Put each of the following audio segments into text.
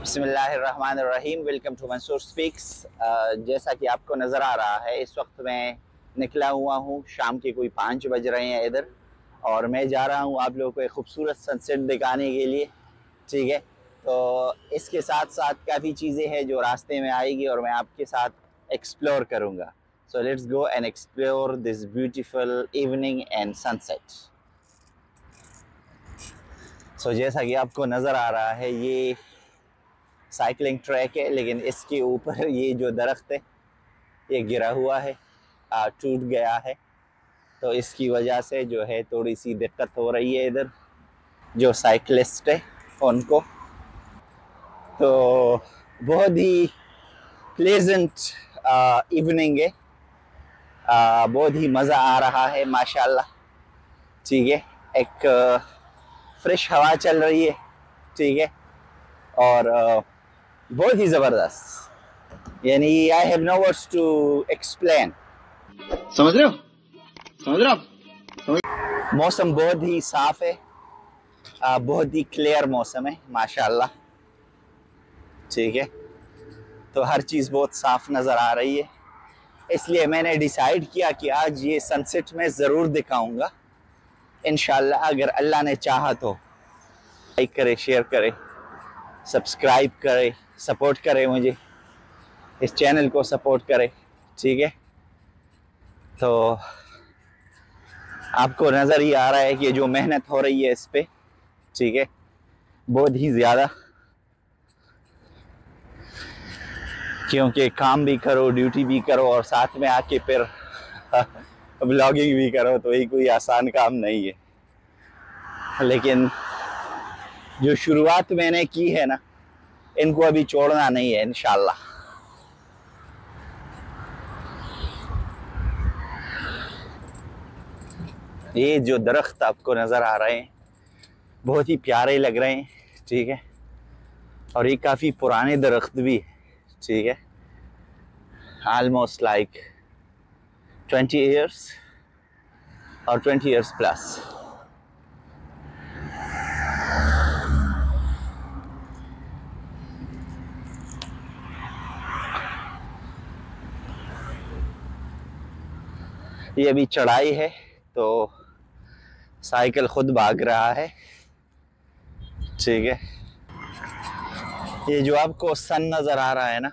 बसमीम welcome to Mansoor speaks. जैसा कि आपको नज़र आ रहा है, इस वक्त मैं निकला हुआ हूँ, शाम के कोई पाँच बज रहे हैं इधर, और मैं जा रहा हूँ आप लोगों को एक खूबसूरत सनसेट दिखाने के लिए, ठीक है? तो इसके साथ साथ काफ़ी चीज़ें हैं जो रास्ते में आएगी और मैं आपके साथ एक्सप्लोर करूँगा। So let's go and explore this beautiful evening and sunset so जैसा कि आपको नज़र आ रहा है, ये साइकिलिंग ट्रैक है लेकिन इसके ऊपर ये जो दरख्त है ये गिरा हुआ है टूट गया है। तो इसकी वजह से जो है थोड़ी सी दिक्कत हो रही है इधर जो साइकिलिस्ट है उनको। तो बहुत ही प्लेजेंट इवनिंग है। आ, बहुत ही मज़ा आ रहा है माशाल्लाह। ठीक है एक फ्रेश हवा चल रही है ठीक है। और बहुत ही ज़बरदस्त। यानी I have no words to explain समझ रहे हो? समझ रहे हो मौसम बहुत ही साफ़ है। आ, बहुत ही क्लियर मौसम है माशाल्लाह। ठीक है? तो हर चीज़ बहुत साफ़ नज़र आ रही है। इसलिए मैंने डिसाइड किया कि आज ये सनसेट मैं ज़रूर दिखाऊँगा। इन अगर अल्लाह ने चाहा तो। लाइक करे शेयर करे। सब्सक्राइब करे, सपोर्ट करे मुझे। इस चैनल को सपोर्ट करे, ठीक है? तो आपको नज़र ही आ रहा है कि जो मेहनत हो रही है इस पर ठीक है? बहुत ही ज़्यादा। क्योंकि काम भी करो ड्यूटी भी करो और साथ में आके फिर ब्लॉगिंग भी करो तो ये कोई आसान काम नहीं है। लेकिन जो शुरुआत मैंने की है ना, इनको अभी छोड़ना नहीं है इनशाला ये जो दरख्त आपको नज़र आ रहे हैं, बहुत ही प्यारे लग रहे हैं, ठीक है? और ये काफ़ी पुराने दरख्त भी है, ठीक है? आलमोस्ट लाइक ट्वेंटी ईयर्स और ट्वेंटी ईयर्स प्लस ये अभी चढ़ाई है तो साइकिल खुद भाग रहा है। ठीक है। ये जो आपको सन नज़र आ रहा है ना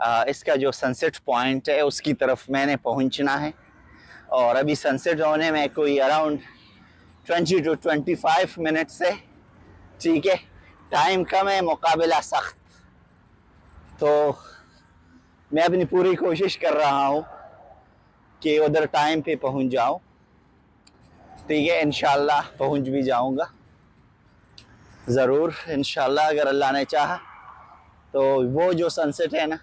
आ, इसका जो सनसेट पॉइंट है उसकी तरफ़ मैंने पहुँचना है। और अभी सनसेट होने में कोई अराउंड 20 टू 25 मिनट्स है। ठीक है। टाइम कम है मुकाबला सख्त। तो मैं अपनी पूरी कोशिश कर रहा हूँ कि उधर टाइम पे पहुँच जाऊँ ठीक है इनशाला पहुँच भी जाऊँगा। ज़रूर इनशाला अगर अल्लाह ने चाहा तो वो जो सनसेट है ना,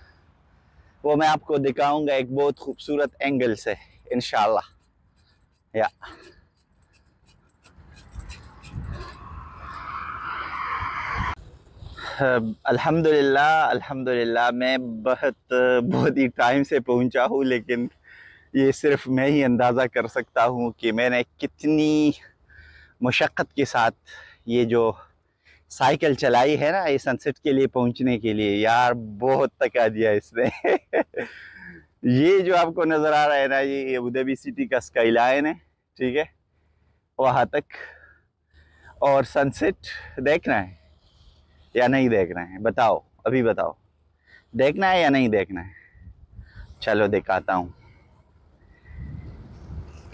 वो मैं आपको दिखाऊँगा एक बहुत खूबसूरत एंगल से इनशाला या। अल्हम्दुलिल्लाह अल्हम्दुलिल्लाह, मैं बहुत बहुत ही टाइम से पहुँचा हूँ, लेकिन ये सिर्फ़ मैं ही अंदाज़ा कर सकता हूँ कि मैंने कितनी मशक्क़त के साथ ये जो साइकिल चलाई है ना, ये सनसेट के लिए पहुँचने के लिए। यार, बहुत तका दिया इसने। ये जो आपको नज़र आ रहा है ना, ये अबूधाबी सिटी का स्काई लाइन है, ठीक है? वहाँ तक। और सनसेट देखना है या नहीं देखना है? बताओ, अभी बताओ। देखना है या नहीं देखना है? चलो, दिखाता हूँ।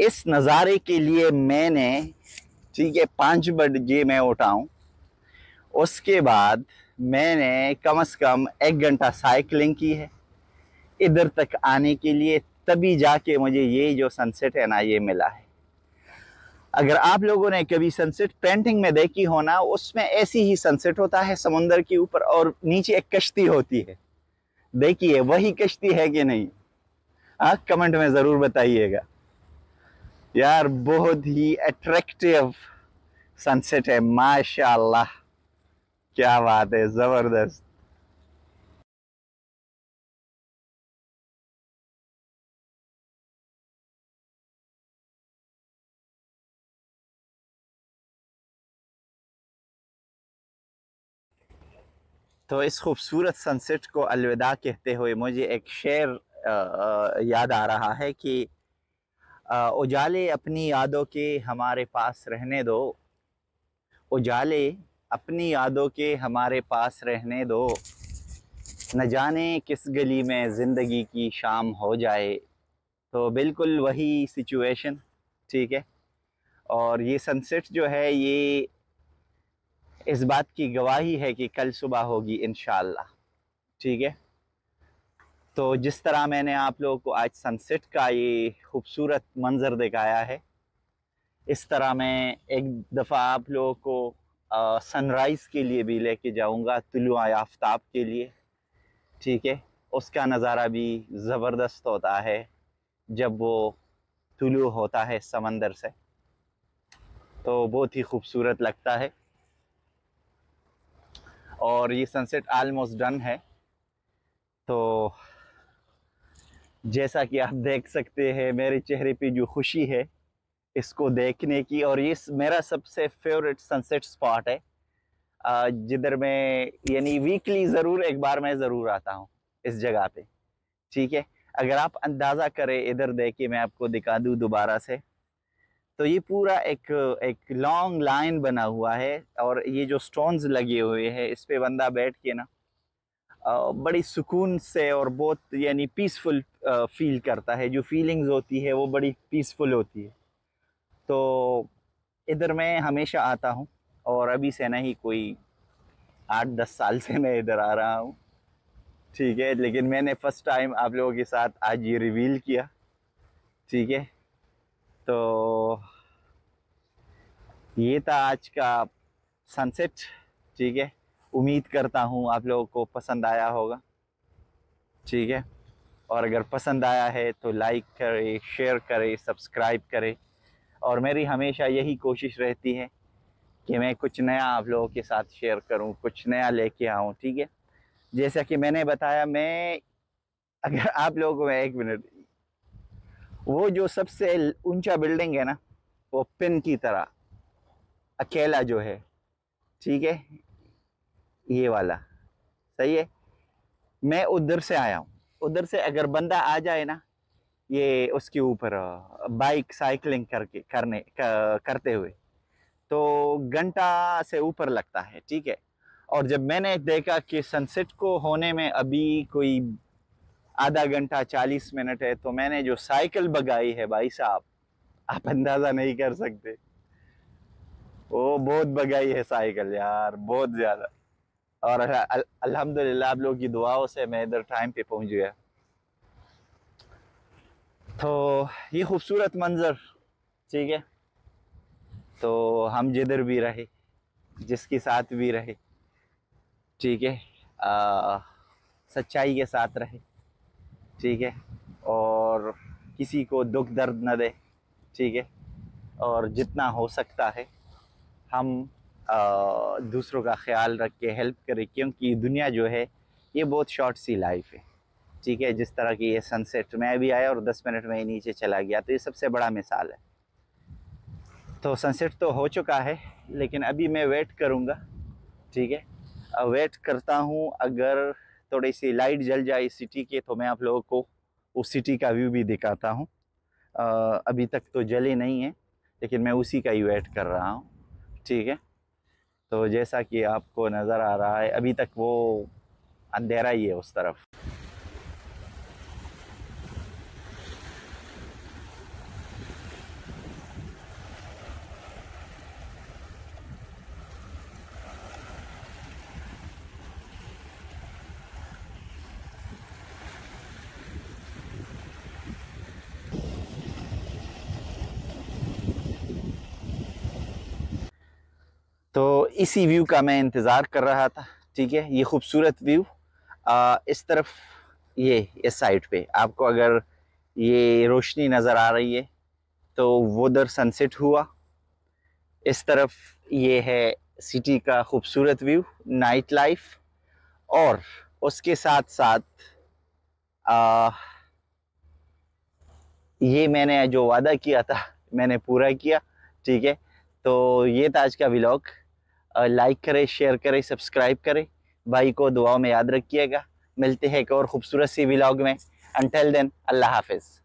इस नज़ारे के लिए मैंने, ठीक है, पाँच बजे मैं उठाऊँ। उसके बाद मैंने कम से कम एक घंटा साइकिलिंग की है। इधर तक आने के लिए तभी जाके मुझे ये जो सनसेट है ना, ये मिला है। अगर आप लोगों ने कभी सनसेट पेंटिंग में देखी हो ना, उसमें ऐसी ही सनसेट होता है समुंदर के ऊपर और नीचे एक कश्ती होती है। देखिए, वही कश्ती है कि नहीं? हाँ कमेंट में ज़रूर बताइएगा। यार बहुत ही अट्रैक्टिव सनसेट है, माशाल्लाह। क्या बात है, ज़बरदस्त। तो इस खूबसूरत सनसेट को अलविदा कहते हुए मुझे एक शेर याद आ रहा है कि उजाले अपनी यादों के हमारे पास रहने दो। उजाले अपनी यादों के हमारे पास रहने दो। न जाने किस गली में ज़िंदगी की शाम हो जाए। तो बिल्कुल वही सिचुएशन ठीक है? और ये सनसेट जो है, ये इस बात की गवाही है कि कल सुबह होगी इन ठीक है? तो जिस तरह मैंने आप लोगों को आज सनसेट का ये खूबसूरत मंज़र दिखाया है, इस तरह मैं एक दफ़ा आप लोगों को सनराइज़ के लिए भी लेके जाऊँगा, तुलु आफ्ताब के लिए। ठीक है? उसका नज़ारा भी ज़बरदस्त होता है, जब वो तुलु होता है समंदर से। तो बहुत ही खूबसूरत लगता है। और ये सनसेट आलमोस्ट डन है। तो जैसा कि आप देख सकते हैं, मेरे चेहरे पे जो खुशी है, इसको देखने की और ये मेरा सबसे फेवरेट सनसेट स्पॉट है। जिधर मैं, यानी वीकली ज़रूर, एक बार मैं ज़रूर आता हूँ इस जगह पे। ठीक है? अगर आप अंदाज़ा करें, इधर देखिए, मैं आपको दिखा दूँ दोबारा से। तो ये पूरा एक एक लॉन्ग लाइन बना हुआ है और ये जो स्टोन्स लगे हुए हैं, इस पर बंदा बैठ के ना बड़ी सुकून से और बहुत, यानी पीसफुल फील करता है। जो फीलिंग्स होती है, वो बड़ी पीसफुल होती है। तो इधर मैं हमेशा आता हूँ और अभी से नहीं कोई आठ दस साल से मैं इधर आ रहा हूँ। ठीक है, लेकिन मैंने फ़र्स्ट टाइम आप लोगों के साथ आज ये रिवील किया। ठीक है तो ये था आज का सनसेट ठीक है उम्मीद करता हूँ आप लोगों को पसंद आया होगा। ठीक है? और अगर पसंद आया है तो लाइक करें शेयर करें सब्सक्राइब करें। और मेरी हमेशा यही कोशिश रहती है कि मैं कुछ नया आप लोगों के साथ शेयर करूँ, कुछ नया लेके आऊँ, ठीक है? जैसा कि मैंने बताया, मैं अगर आप लोगों को एक मिनट वो जो सबसे ऊँचा बिल्डिंग है ना, वो पिन की तरह, अकेला जो है, ठीक है? ये वाला। सही है? मैं उधर से आया हूँ। उधर से अगर बंदा आ जाए ना ये उसके ऊपर बाइक साइकिलिंग करके करने कर, करते हुए तो घंटा से ऊपर लगता है ठीक है? और जब मैंने देखा कि सनसेट को होने में अभी कोई आधा घंटा चालीस मिनट है तो मैंने जो साइकिल बगाई है भाई साहब आप अंदाज़ा नहीं कर सकते। वो बहुत बगाई है साइकिल यार बहुत ज़्यादा। और अल्हम्दुलिल्लाह, आप लोगों की दुआओं से मैं इधर टाइम पे पहुँच गया। तो ये खूबसूरत मंज़र, ठीक है? तो हम जिधर भी रहे, जिसके साथ भी रहे, ठीक है? सच्चाई के साथ रहे, ठीक है? और किसी को दुख दर्द न दे, ठीक है? और जितना हो सकता है, हम दूसरों का ख्याल रख के हेल्प करें, क्योंकि दुनिया जो है, ये बहुत शॉर्ट सी लाइफ है। ठीक है, जिस तरह की ये सनसेट मैं अभी आया और 10 मिनट में ही नीचे चला गया तो ये सबसे बड़ा मिसाल है। तो सनसेट तो हो चुका है, लेकिन अभी मैं वेट करूँगा। ठीक है? वेट करता हूँ, अगर थोड़ी सी लाइट जल जाए सिटी के तो मैं आप लोगों को उस सिटी का व्यू भी दिखाता हूँ। अभी तक तो जले नहीं है, लेकिन मैं उसी का ही वेट कर रहा हूँ। ठीक है? तो जैसा कि आपको नज़र आ रहा है, अभी तक वो अंधेरा ही है उस तरफ़ तो इसी व्यू का मैं इंतज़ार कर रहा था ठीक है? ये खूबसूरत व्यू इस तरफ़ ये इस साइड पे। आपको अगर ये रोशनी नज़र आ रही है तो वो दर सनसेट हुआ। इस तरफ़ ये है सिटी का खूबसूरत व्यू नाइट लाइफ और उसके साथ साथ आ, ये मैंने जो वादा किया था मैंने पूरा किया ठीक है? तो ये था आज का व्लॉग लाइक करें शेयर करें सब्सक्राइब करें। भाई को दुआओं में याद रखिएगा। मिलते हैं एक और खूबसूरत सी व्लॉग में। अनटिल देन अल्लाह हाफिज़।